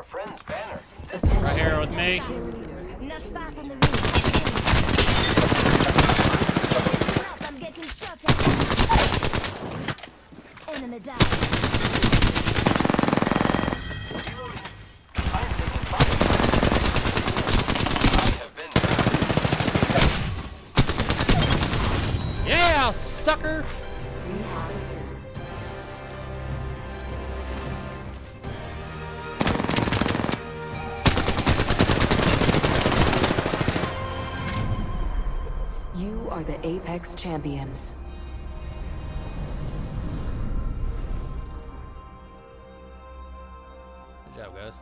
Got our friend's banner. Right here with me. Not far from the ring. Help, I'm getting shot at. Enemy down. I'm taking fire. I have been down. Yeah, sucker. You are the Apex Champions. Good job, guys.